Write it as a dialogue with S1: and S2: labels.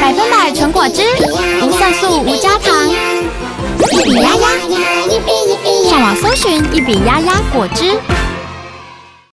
S1: 百分百纯果汁，无色素、无加糖。一比鸭鸭，上网搜寻一比鸭鸭果汁。